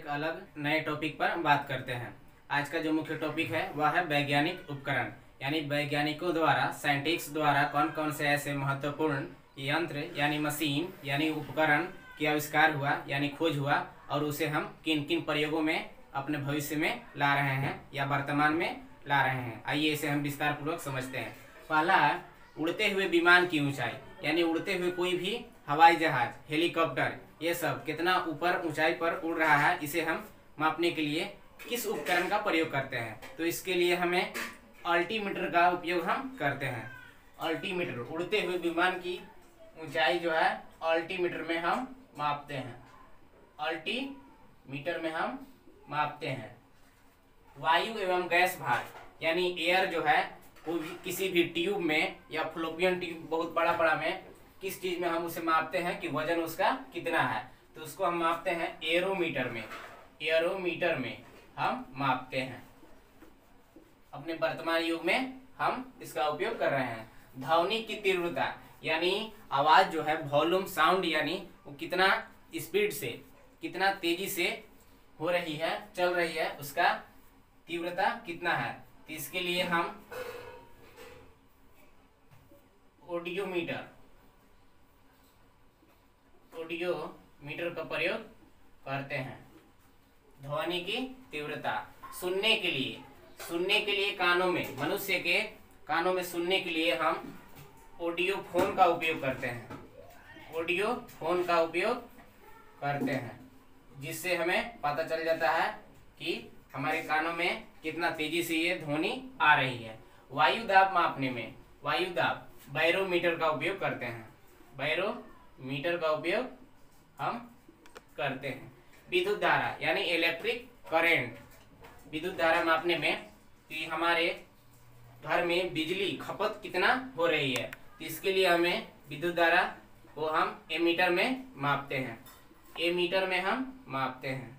एक अलग नए टॉपिक पर बात करते हैं। आज का जो मुख्य टॉपिक है, वह है वैज्ञानिक उपकरण, यानी वैज्ञानिकों द्वारा साइंटिस्ट द्वारा कौन कौन से ऐसे महत्वपूर्ण यंत्र, यानी मशीन यानी उपकरण की आविष्कार हुआ, यानी खोज हुआ, और उसे हम किन किन प्रयोगों में, अपने भविष्य में ला रहे हैं, या वर्तमान में ला रहे हैं? आइए इसे हम विस्तार पूर्वक समझते हैं। पहला, उड़ते हुए विमान की ऊंचाई, यानी उड़ते हुए कोई भी हवाई जहाज़, हेलीकॉप्टर ये सब कितना ऊपर ऊंचाई पर उड़ रहा है, इसे हम मापने के लिए किस उपकरण का प्रयोग करते हैं? तो इसके लिए हमें अल्टीमीटर का उपयोग हम करते हैं। अल्टीमीटर, उड़ते हुए विमान की ऊंचाई जो है, अल्टीमीटर में हम मापते हैं। अल्टीमीटर में हम मापते हैं। वायु एवं गैस भार, यानी एयर जो है, वो भी किसी भी ट्यूब में या फ्लोपियन ट्यूब, बहुत बड़ा बड़ा में किस चीज़ में हम उसे मापते हैं कि वज़न उसका कितना है? तो उसको हम मापते हैं एरोमीटर में। एरोमीटर में हम मापते हैं। अपने वर्तमान युग में हम इसका उपयोग कर रहे हैं। ध्वनि की तीव्रता, यानी आवाज़ जो है वॉल्यूम साउंड यानी वो कितना स्पीड से, कितना तेज़ी से हो रही है, चल रही है, उसका तीव्रता कितना है? तो इसके लिए हम ऑडियोमीटर ऑडियो मीटर का प्रयोग करते हैं। ध्वनि की तीव्रता सुनने के लिए, सुनने के लिए कानों में, मनुष्य के कानों में सुनने के लिए हम ऑडियो फ़ोन का उपयोग करते हैं। ऑडियो फ़ोन का उपयोग करते हैं, जिससे हमें पता चल जाता है कि हमारे कानों में कितना तेज़ी से ये ध्वनि आ रही है। वायु दाब मापने में वायु दाब बैरोमीटर का उपयोग करते हैं। बैरोमीटर का उपयोग हम करते हैं। विद्युत धारा, यानी इलेक्ट्रिक करंट विद्युत धारा मापने में कि हमारे घर में बिजली खपत कितना हो रही है, इसके लिए हमें विद्युत धारा को हम एमीटर में मापते हैं। एमीटर में हम मापते हैं।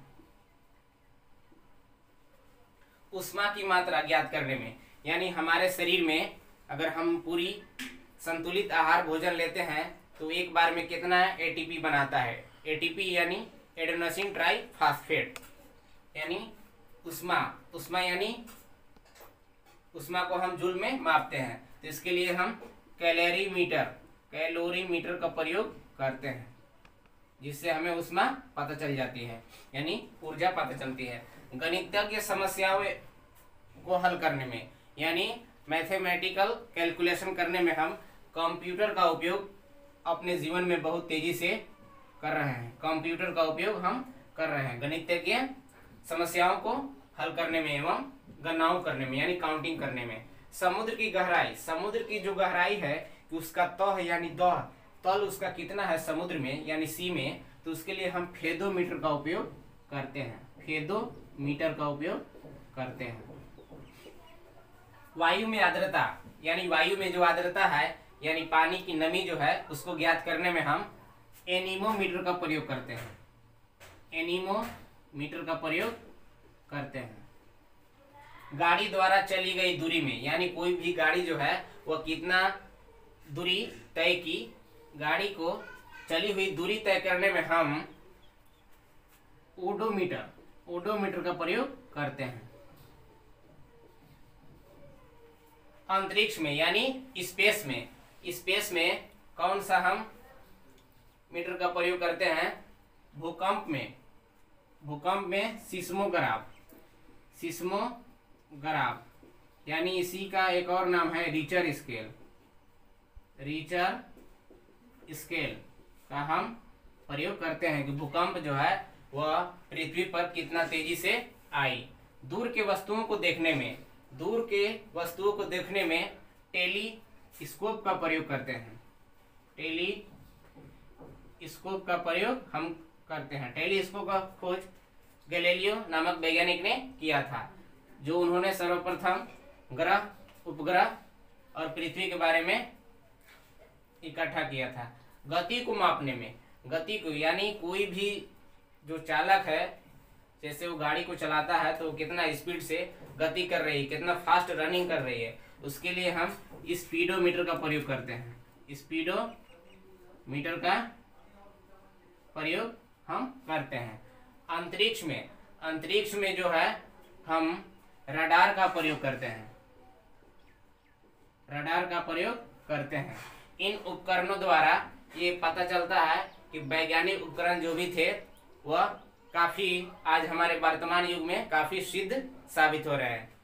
उष्मा की मात्रा ज्ञात करने में, यानी हमारे शरीर में अगर हम पूरी संतुलित आहार भोजन लेते हैं तो एक बार में कितना एटीपी बनाता है? एटीपी यानी एडेनोसिन ट्राई फास्फेट यानी उष्मा उष्मा यानी उष्मा को हम जूल में मापते हैं। तो इसके लिए हम कैलोरी मीटर का प्रयोग करते हैं, जिससे हमें उष्मा पता चल जाती है, यानी ऊर्जा पता चलती है। गणितज्ञ समस्याओं को हल करने में, यानी मैथमेटिकल कैलकुलेशन करने में हम कंप्यूटर का उपयोग अपने जीवन में बहुत तेज़ी से कर रहे हैं। कंप्यूटर का उपयोग हम कर रहे हैं। गणितज्ञ समस्याओं को हल करने में एवं गणनाओं करने में, यानी काउंटिंग करने में। समुद्र की गहराई, समुद्र की जो गहराई है कि उसका तह, यानी दह, तल उसका कितना है समुद्र में, यानी सी में तो उसके लिए हम फेदोमीटर का उपयोग करते हैं। फेदोमीटर का उपयोग करते हैं। वायु में आर्द्रता, यानी वायु में जो आर्द्रता है यानी पानी की नमी जो है, उसको ज्ञात करने में हम एनीमोमीटर का प्रयोग करते हैं। एनीमोमीटर का प्रयोग करते हैं। गाड़ी द्वारा चली गई दूरी में, यानी कोई भी गाड़ी जो है, वह कितना दूरी तय की, गाड़ी को चली हुई दूरी तय करने में हम ओडोमीटर ओडोमीटर का प्रयोग करते हैं। अंतरिक्ष में, यानी स्पेस में स्पेस में कौन सा हम मीटर का प्रयोग करते हैं? भूकंप में। भूकंप में सिस्मोग्राफ। सिस्मोग्राफ। यानी इसी का एक और नाम है रीचर स्केल। रीचर स्केल का हम प्रयोग करते हैं कि भूकंप जो है, वह पृथ्वी पर कितना तेज़ी से आई। दूर के वस्तुओं को देखने में, दूर के वस्तुओं को देखने में टेलीस्कोप का प्रयोग करते हैं। टेली स्कोप का प्रयोग हम करते हैं। टेलीस्कोप का खोज गैलीलियो नामक वैज्ञानिक ने किया था, जो उन्होंने सर्वप्रथम ग्रह, उपग्रह और पृथ्वी के बारे में इकट्ठा किया था। गति को मापने में, गति को यानी कोई भी जो चालक है, जैसे वो गाड़ी को चलाता है तो कितना स्पीड से गति कर रही है, कितना फास्ट रनिंग कर रही है, उसके लिए हम स्पीडोमीटर का प्रयोग करते हैं। स्पीडोमीटर का प्रयोग हम करते हैं। अंतरिक्ष में अंतरिक्ष में जो है, हम रडार का प्रयोग करते हैं। रडार का प्रयोग करते हैं। इन उपकरणों द्वारा ये पता चलता है कि वैज्ञानिक उपकरण जो भी थे, वह काफ़ी आज हमारे वर्तमान युग में काफ़ी सिद्ध साबित हो रहे हैं।